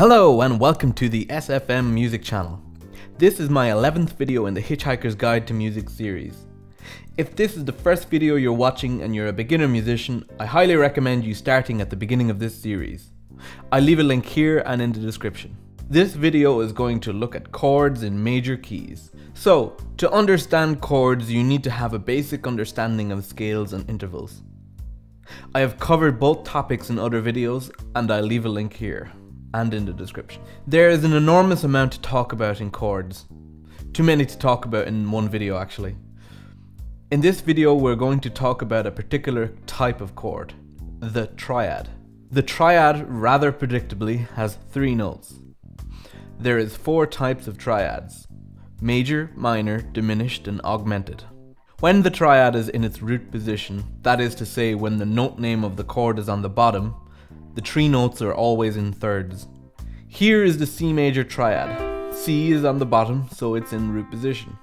Hello and welcome to the SFM Music channel. This is my 11th video in the Hitchhiker's Guide to Music series. If this is the first video you're watching and you're a beginner musician, I highly recommend you starting at the beginning of this series. I leave a link here and in the description. This video is going to look at chords in major keys. So, to understand chords you need to have a basic understanding of scales and intervals. I have covered both topics in other videos and I'll leave a link here and in the description. There is an enormous amount to talk about in chords. Too many to talk about in one video actually. In this video we're going to talk about a particular type of chord, the triad. The triad, rather predictably, has three notes. There is four types of triads, major, minor, diminished and augmented. When the triad is in its root position, that is to say when the note name of the chord is on the bottom, the tree notes are always in thirds. Here is the C major triad. C is on the bottom, so it's in root position.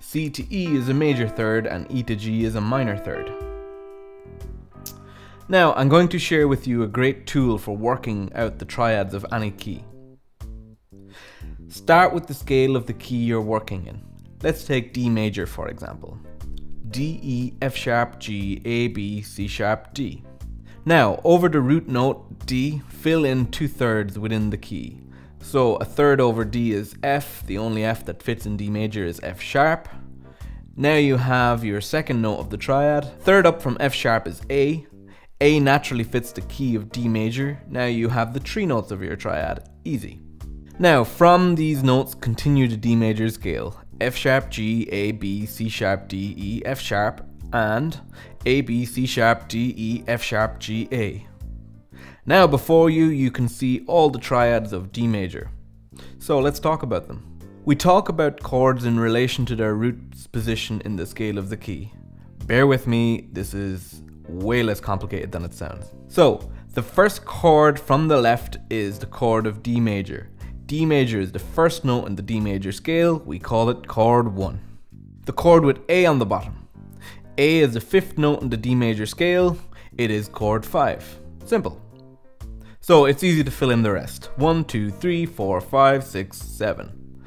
C to E is a major third and E to G is a minor third. Now, I'm going to share with you a great tool for working out the triads of any key. Start with the scale of the key you're working in. Let's take D major for example. D, E, F sharp, G, A, B, C sharp, D. Now, over the root note D, fill in two thirds within the key. So a third over D is F, the only F that fits in D major is F sharp. Now you have your second note of the triad. Third up from F sharp is A. A naturally fits the key of D major. Now you have the three notes of your triad. Easy. Now from these notes continue the D major scale. F sharp, G, A, B, C sharp, D, E, F sharp, and A, B, C sharp, D, E, F sharp, G, A. Now before you, you can see all the triads of D major. So let's talk about them. We talk about chords in relation to their root's position in the scale of the key. Bear with me, this is way less complicated than it sounds. So, the first chord from the left is the chord of D major. D major is the first note in the D major scale, we call it chord 1. The chord with A on the bottom. A is the fifth note in the D major scale, it is chord 5. Simple. So it's easy to fill in the rest. 1, 2, 3, 4, 5, 6, 7.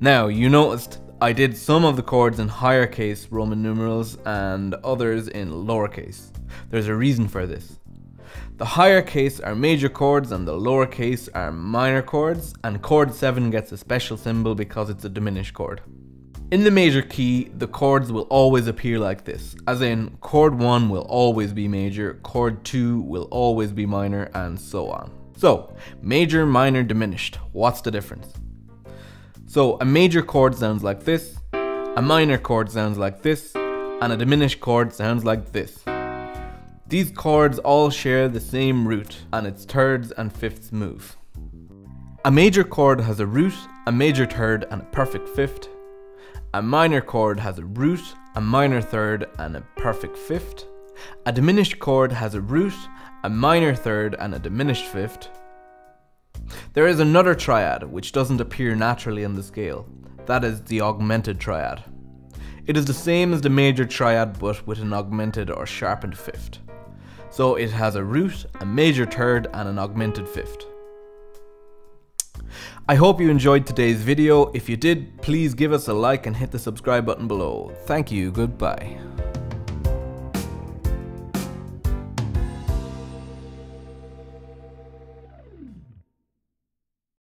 Now, you noticed I did some of the chords in higher case Roman numerals and others in lowercase. There's a reason for this. The higher case are major chords and the lower case are minor chords, and chord 7 gets a special symbol because it's a diminished chord. In the major key, the chords will always appear like this, as in chord 1 will always be major, chord 2 will always be minor, and so on. So, major, minor, diminished, what's the difference? So, a major chord sounds like this, a minor chord sounds like this, and a diminished chord sounds like this. These chords all share the same root, and its thirds and fifths move. A major chord has a root, a major third, and a perfect fifth, a minor chord has a root, a minor third, and a perfect fifth. A diminished chord has a root, a minor third, and a diminished fifth. There is another triad which doesn't appear naturally in the scale. That is the augmented triad. It is the same as the major triad but with an augmented or sharpened fifth. So it has a root, a major third, and an augmented fifth. I hope you enjoyed today's video. If you did, please give us a like and hit the subscribe button below. Thank you, goodbye.